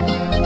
Bye.